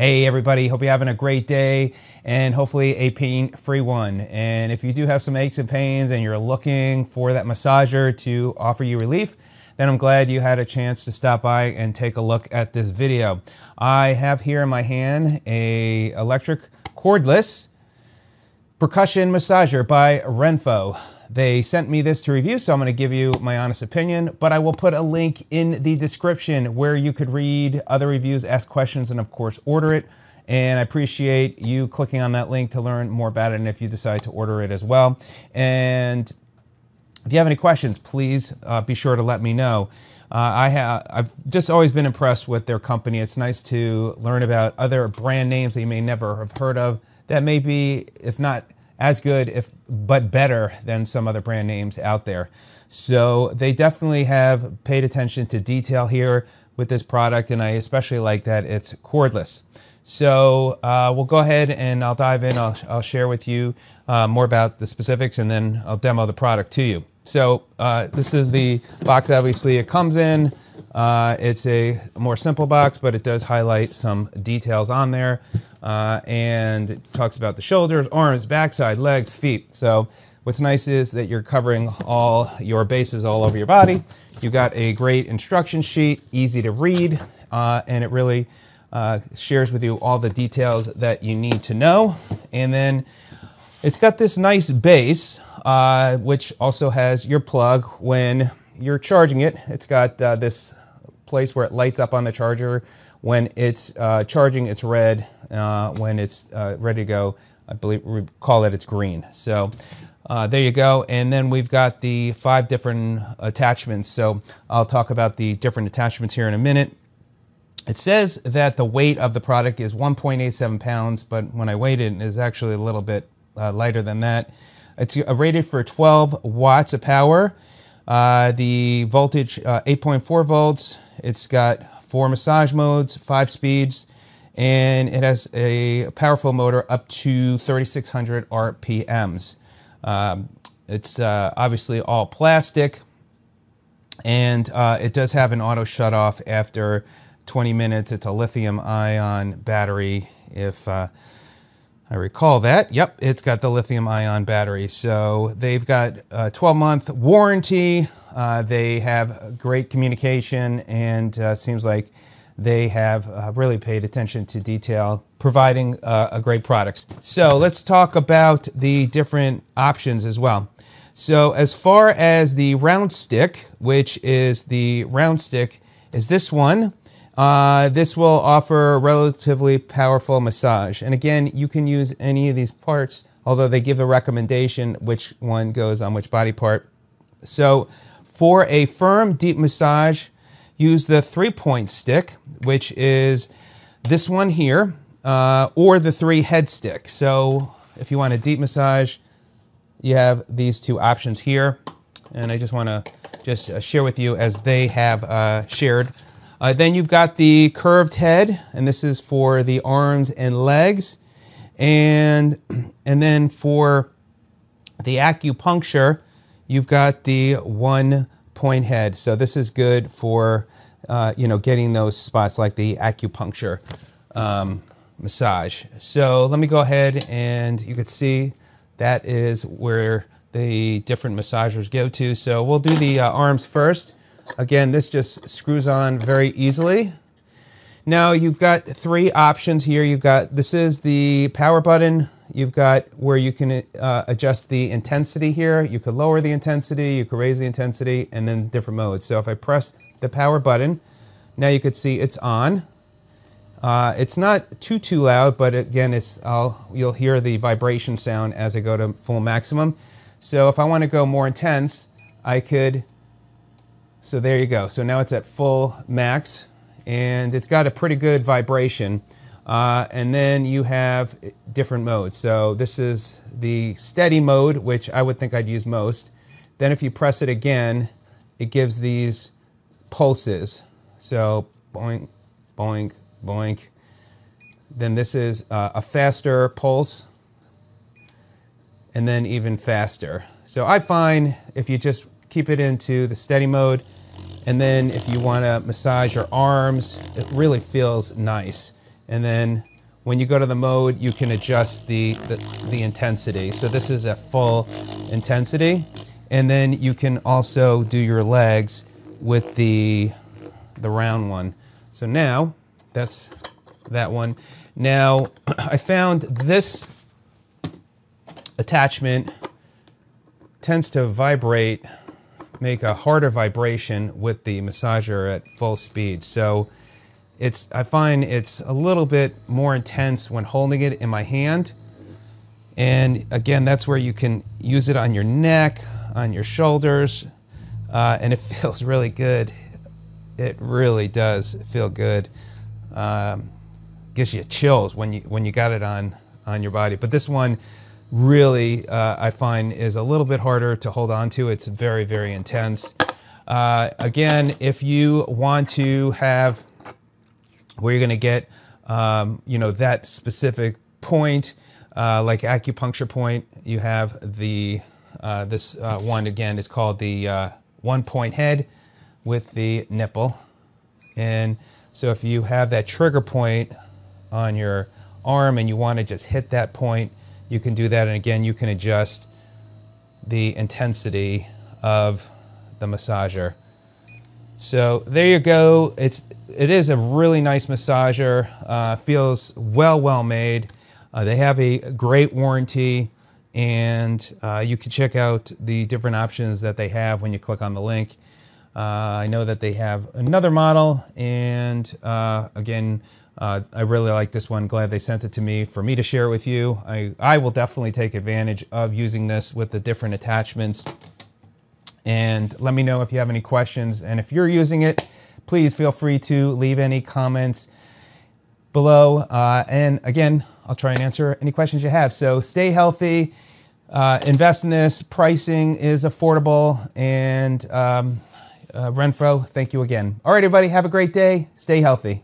Hey everybody, hope you're having a great day and hopefully a pain-free one. And if you do have some aches and pains and you're looking for that massager to offer you relief, then I'm glad you had a chance to stop by and take a look at this video. I have here in my hand a electric cordless percussion massager by Renpho. They sent me this to review, so I'm gonna give you my honest opinion, but I will put a link in the description where you could read other reviews, ask questions, and of course, order it. And I appreciate you clicking on that link to learn more about it and if you decide to order it as well. And if you have any questions, please uh, be sure to let me know. Uh, I have, I've just always been impressed with their company. It's nice to learn about other brand names that you may never have heard of that may be, if not as good, if but better than some other brand names out there. So they definitely have paid attention to detail here with this product, and I especially like that it's cordless. So uh, we'll go ahead and I'll dive in. I'll, I'll share with you uh, more about the specifics, and then I'll demo the product to you. So uh, this is the box. Obviously, it comes in. Uh, it's a more simple box, but it does highlight some details on there. Uh, and it talks about the shoulders, arms, backside, legs, feet. So what's nice is that you're covering all your bases all over your body. You got a great instruction sheet, easy to read, uh, and it really uh, shares with you all the details that you need to know. And then it's got this nice base, uh, which also has your plug when you're charging it. It's got uh, this place where it lights up on the charger. When it's uh, charging, it's red. Uh, when it's uh, ready to go, I believe we call it it's green. So uh, there you go. And then we've got the five different attachments. So I'll talk about the different attachments here in a minute. It says that the weight of the product is 1.87 pounds, but when I weighed it, it is actually a little bit lighter than that. It's rated for 12 watts of power. Uh, the voltage, uh, 8.4 volts. It's got four massage modes, five speeds, and it has a powerful motor up to 3,600 RPMs. Um, it's uh, obviously all plastic, and uh, it does have an auto shut off after 20 minutes. It's a lithium ion battery, if uh, I recall that. Yep, it's got the lithium ion battery. So they've got a 12 month warranty. Uh, they have great communication and uh, seems like they have uh, really paid attention to detail, providing uh, a great product. So let's talk about the different options as well. So as far as the round stick, which is the round stick, is this one. Uh, this will offer relatively powerful massage. And again, you can use any of these parts, although they give a recommendation which one goes on which body part. So for a firm, deep massage, use the three-point stick, which is this one here, uh, or the three head stick. So if you want a deep massage, you have these two options here. And I just want to just uh, share with you as they have uh, shared uh, then you've got the curved head, and this is for the arms and legs. And, and then for the acupuncture, you've got the one point head. So this is good for, uh, you know, getting those spots like the acupuncture um, massage. So let me go ahead and you can see that is where the different massagers go to. So we'll do the uh, arms first. Again, this just screws on very easily. Now you've got three options here. You've got, this is the power button. You've got where you can uh, adjust the intensity here. You could lower the intensity, you could raise the intensity, and then different modes. So if I press the power button, now you can see it's on. Uh, it's not too, too loud, but again, it's, I'll, you'll hear the vibration sound as I go to full maximum. So if I want to go more intense, I could so there you go. So now it's at full max and it's got a pretty good vibration. Uh, and then you have different modes. So this is the steady mode, which I would think I'd use most. Then if you press it again, it gives these pulses. So boink, boink, boink. Then this is uh, a faster pulse and then even faster. So I find if you just keep it into the steady mode. And then if you want to massage your arms, it really feels nice. And then when you go to the mode, you can adjust the, the, the intensity. So this is a full intensity. And then you can also do your legs with the, the round one. So now, that's that one. Now, I found this attachment tends to vibrate, make a harder vibration with the massager at full speed. So it's, I find it's a little bit more intense when holding it in my hand. And again, that's where you can use it on your neck, on your shoulders, uh, and it feels really good. It really does feel good. Um, gives you chills when you when you got it on on your body. But this one really uh, I find is a little bit harder to hold on to. It's very very intense. Uh, again, if you want to have where you're going to get um, you know that specific point, uh, like acupuncture point, you have the uh, this uh, one again is called the uh, one point head with the nipple. And so if you have that trigger point on your arm and you want to just hit that point, you can do that. And again, you can adjust the intensity of the massager. So there you go. It's it is a really nice massager. Uh, feels well well made. Uh, they have a great warranty and uh, you can check out the different options that they have when you click on the link. Uh, I know that they have another model, and uh, again, uh, I really like this one. Glad they sent it to me for me to share it with you. I, I will definitely take advantage of using this with the different attachments. And let me know if you have any questions. And if you're using it, please feel free to leave any comments below. Uh, and again, I'll try and answer any questions you have. So stay healthy, uh, invest in this. Pricing is affordable. And um, uh, Renpho, thank you again. All right, everybody, have a great day. Stay healthy.